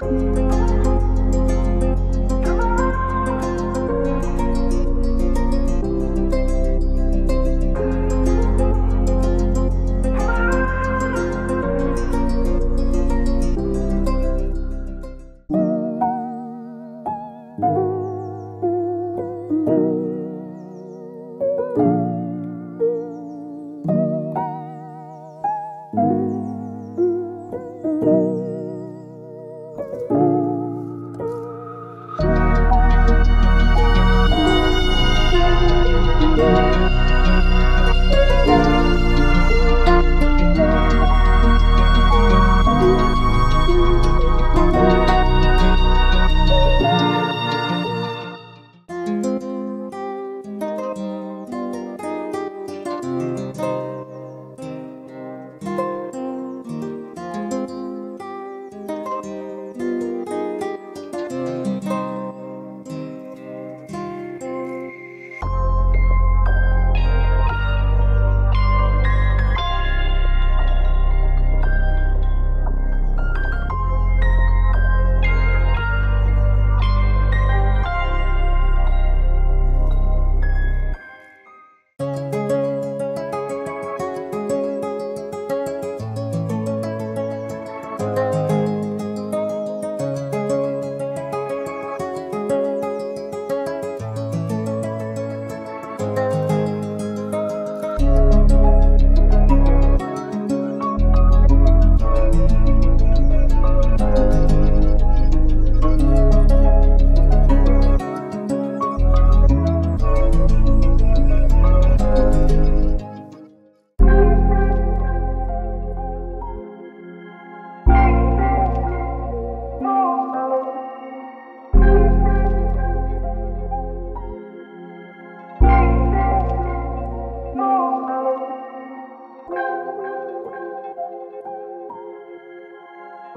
嗯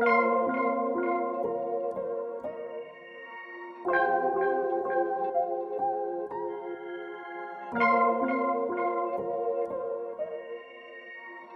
thank you.